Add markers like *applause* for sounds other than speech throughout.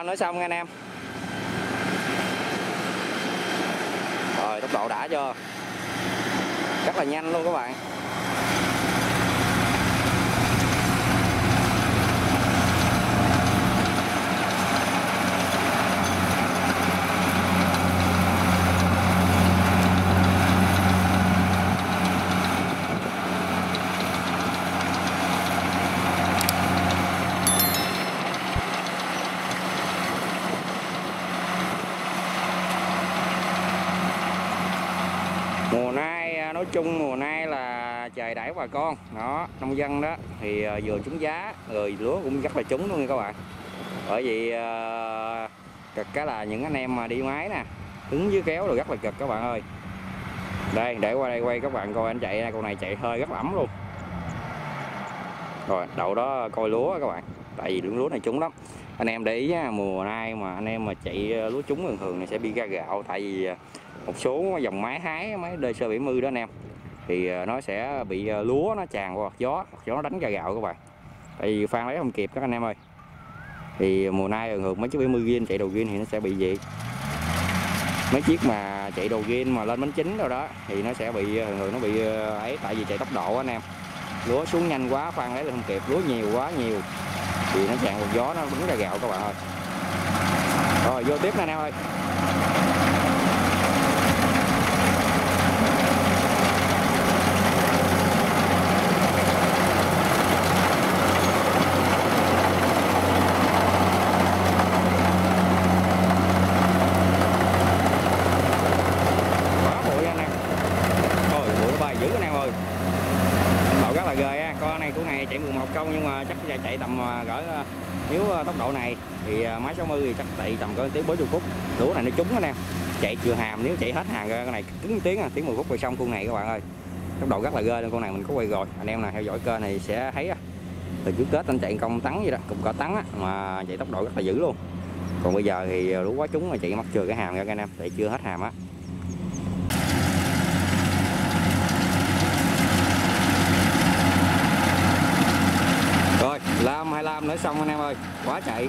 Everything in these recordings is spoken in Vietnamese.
sau nữa xong anh em. Rồi, tốc độ đã chưa? Rất là nhanh luôn các bạn mùa nay à, nói chung mùa nay là trời đẩy bà con. Đó nông dân đó thì ờ, vừa trúng giá rồi lúa cũng rất là trúng luôn nha các bạn. Bởi vì ờ, cực cái là những anh em mà đi máy nè hứng dưới kéo rồi rất là cực các bạn ơi. Đây để qua đây quay các bạn coi anh chạy nè con này chạy hơi rất ẩm luôn. Rồi đậu đó coi lúa các bạn tại vì lúa này trúng lắm. Anh em để ý á, mùa nay mà anh em mà chạy ờ, lúa trúng thường thường này sẽ bị ra gạo tại vì một số dòng máy hái, máy DC 70 đó anh em. Thì ờ, nó sẽ bị ờ, lúa nó tràn qua gió gió nó đánh ra gạo các bạn. Tại vì phan lấy không kịp các anh em ơi. Thì mùa nay thường thường mấy chiếc 70 gin chạy đầu gin thì nó sẽ bị gì? Mấy chiếc mà chạy đầu gin mà lên bánh chính rồi đó, thì nó sẽ bị ờ, thường thường nó bị ấy, tại vì chạy tốc độ anh em. Lúa xuống nhanh quá phan lấy không kịp, lúa nhiều quá nhiều, thì nó tràn vào gió nó đánh ra gạo các bạn ơi. Rồi, vô tiếp nè anh em ơi quá bụi anh em ôi bụi nó bay dữ anh em ơi độ rất là ghê á con này của này chạy 11 công nhưng mà chắc chạy, chạy tầm à, cỡ à, nếu à, tốc độ này thì à, máy 60 thì chắc chạy tầm có tiếng 40 phút. Lúa này nó trúng anh em chạy chưa hàm, nếu chạy hết hàng ra con này, cứng tiếng à tiếng 10 phút rồi xong con này các bạn ơi. Tốc độ rất là ghê luôn con này mình có quay rồi. Anh em nào theo dõi kênh này sẽ thấy à. từ trước tết anh chạy công tắng vậy đó cùng có tắng á, mà chạy tốc độ rất là dữ luôn. Còn bây giờ thì lúa quá trúng mà chạy mắc chưa cái hàm ra, các anh em, chạy chưa hết hàm á. Rồi lam 25 nữa xong anh em ơi, quá chạy.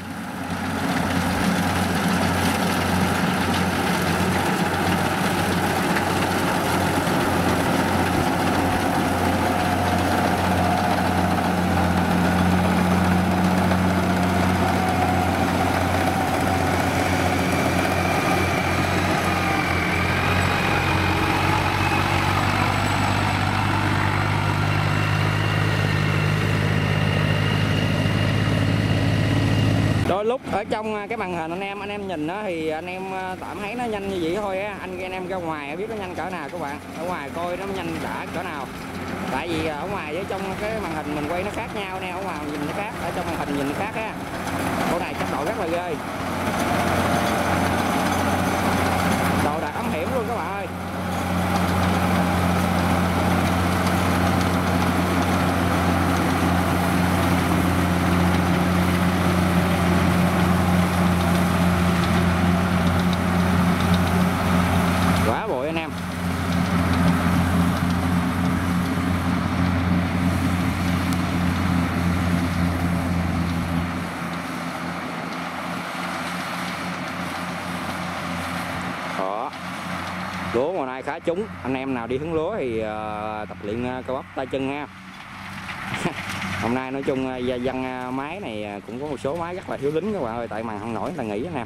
Ở trong à, cái màn hình anh em anh em nhìn nó thì anh em à, tạm thấy nó nhanh như vậy thôi á. Anh anh em ra ngoài biết nó nhanh cỡ nào các bạn. Ở ngoài coi nó nhanh đã cỡ nào. Tại vì à, ở ngoài với trong cái màn hình mình quay nó khác nhau nè, ở ngoài nhìn nó khác, ở trong màn hình nhìn nó khác á. Con này, tốc độ rất là ghê độ đạt ấm hiểm luôn các bạn ơi quá bội anh em đó lúa mùa nay khá trúng. Anh em nào đi hướng lúa thì ờ, tập luyện ờ, cơ bắp tay chân ha. *laughs* Hôm nay nói chung ờ, gia- dân máy này cũng có một số máy rất là thiếu lính các bạn ơi, tại màn không nổi là nghỉ nè.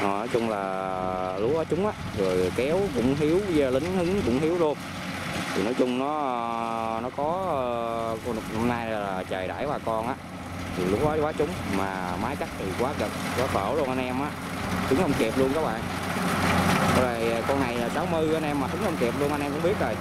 Em nói chung là lúa trúng á, rồi kéo cũng hiếu lính hứng cũng hiếu luôn. Thì nói chung nó nó có hôm nay là trời đãi bà con á. Thì lúa quá quá trúng, mà máy cắt thì quá cực, quá khổ luôn anh em á. Hứng không kịp luôn các bạn rồi à, con này là 60 anh em mà hứng không kịp luôn, anh em cũng biết rồi.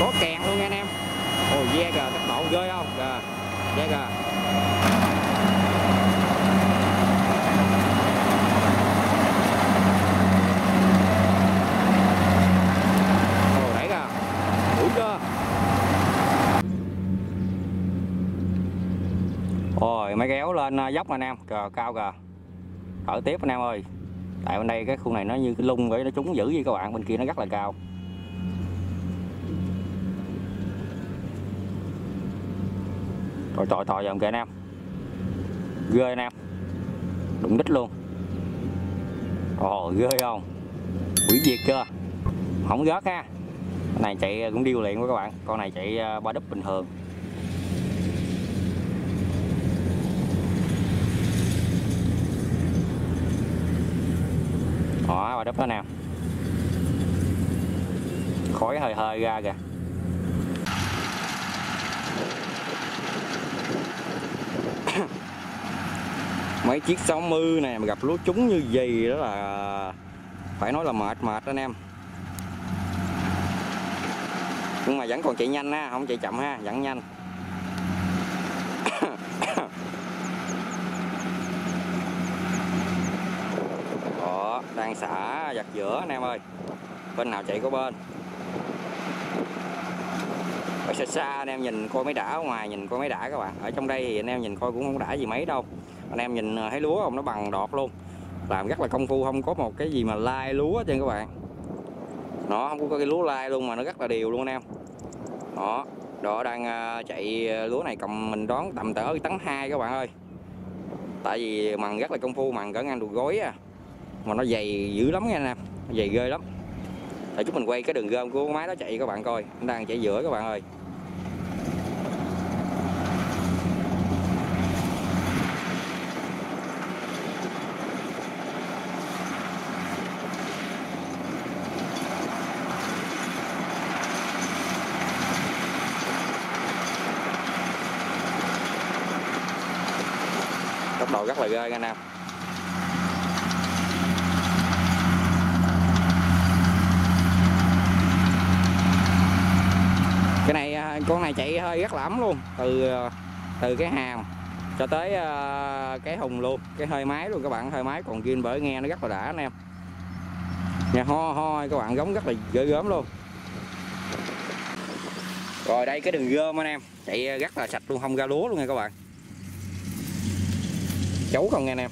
Có kèn luôn anh em. Ôi ve kìa tốc độ ghê không? Kìa ve kìa kéo lên à, dốc anh em, cờ, cao cờ. Thở tiếp anh em ơi. Tại bên đây cái khu này nó như cái lung vậy, nó trúng dữ với các bạn, bên kia nó rất là cao. Rồi tòi tòi dòng kìa anh em. Ghê anh em. Đụng đích luôn. Ồ, ghê không? Quỷ diệt chưa? Không gớt ha. Con này chạy cũng điêu luyện quá các bạn. Con này chạy à, ba đúp bình thường. Đó và đúp đó nè. Khói hơi hơi ra kìa. *coughs* Mấy chiếc 60 này mà gặp lúa trúng như gì đó là phải nói là mệt mệt anh em. Nhưng mà vẫn còn chạy nhanh ha, không chạy chậm ha, vẫn nhanh. Đó đang xả giặt giữa anh em ơi. Bên nào chạy có bên. Ở xa xa anh em nhìn coi mấy đã, ở ngoài nhìn coi mấy đã các bạn. Ở trong đây thì anh em nhìn coi cũng không đã gì mấy đâu. Anh em nhìn ờ, thấy lúa không? Nó bằng đọt luôn. Làm rất là công phu, không có một cái gì mà lai lúa trên các bạn. Nó không có cái lúa lai luôn mà nó rất là đều luôn anh em. Đó đó đang ờ, chạy lúa này cầm mình đón tầm tới tấn hai các bạn ơi. Tại vì mằng rất là công phu mằng cỡ ngang đùi gối à mà nó dày dữ lắm nha anh em dày ghê lắm. Để chúng mình quay cái đường gom của máy nó chạy các bạn coi, nó đang chạy giữa các bạn ơi. Tốc độ rất là ghê anh em cái này con này chạy hơi rất là ấm luôn, từ từ cái hàm cho tới ờ, cái hùng luôn cái hơi máy luôn các bạn. Hơi máy còn kia bởi nghe nó rất là đã anh em. Nghe ho ho, các bạn giống rất là ghê gớm luôn. Rồi đây cái đường gom anh em, chạy rất là sạch luôn, không ra lúa luôn nha các bạn. Chấu không nghe anh em.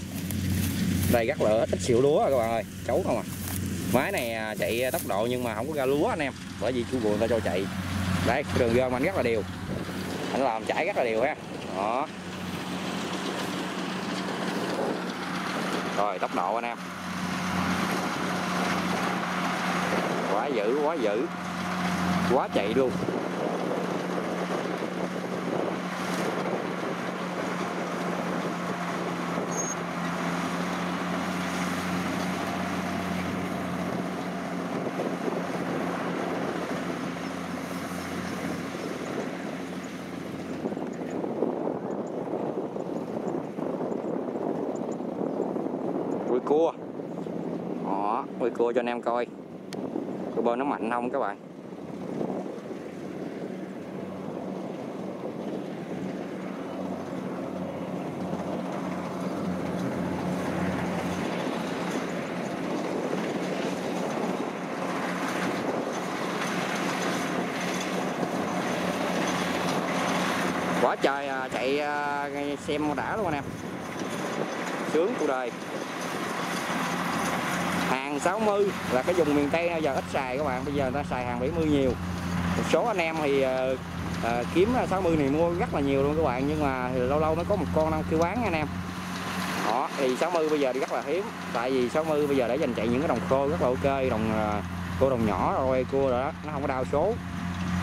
Đây rất là ít xịu lúa rồi các bạn ơi, chấu không à. Máy này à, chạy tốc độ nhưng mà không có ra lúa anh em, bởi vì chủ vườn ta cho chạy đây đường gom anh rất là đều. Anh làm chảy rất là đều ha. Đó. Rồi, tốc độ anh em. Quá dữ quá dữ. Quá chạy luôn quỳ cua đó quỳ cua cho anh em coi. Cua bơ nó mạnh không các bạn? Quá trời à, chạy à, xem đã luôn anh em. Sướng cuộc đời hàng 60 là cái vùng miền Tây bây giờ ít xài các bạn. Bây giờ người ta xài hàng 70 nhiều. Một số anh em thì uh, uh, kiếm 60 này mua rất là nhiều luôn các bạn. Nhưng mà lâu lâu nó có một con đang kêu bán anh em. Đó thì 60 bây giờ thì rất là hiếm. Tại vì 60 bây giờ để dành chạy những cái đồng khô rất là ok đồng uh, cô đồng nhỏ rồi cua rồi đó nó không có đau số.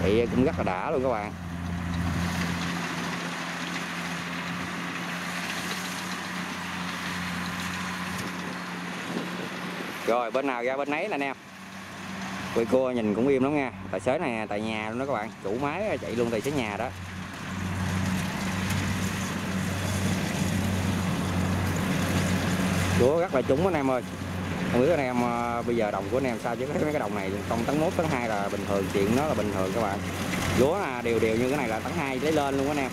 Thì cũng rất là đã luôn các bạn. Rồi, bên nào ra bên nấy nè anh em. Quay cua nhìn cũng im lắm nha. Tài xế này tại nhà luôn đó các bạn. Chủ máy chạy luôn tài xế nhà đó. Lúa rất là trúng anh em ơi. Không biết anh em ờ, bây giờ đồng của anh em sao chứ? Mấy cái đồng này trong tấn 1 tấn 2 là bình thường, chuyện nó là bình thường các bạn. Lúa là đều đều như cái này là tấn 2 lấy lên luôn anh em.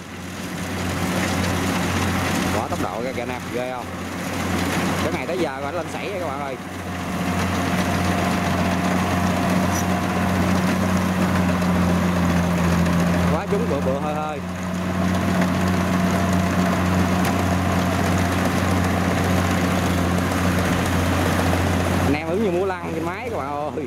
Bỏ tốc độ ra kìa anh em, ghê không? tới giờ rồi nó lên sảy rồi các bạn ơi. Quá trúng bựa bựa hơi hơi. Anh em hứng như mua lăng trên máy các bạn ơi.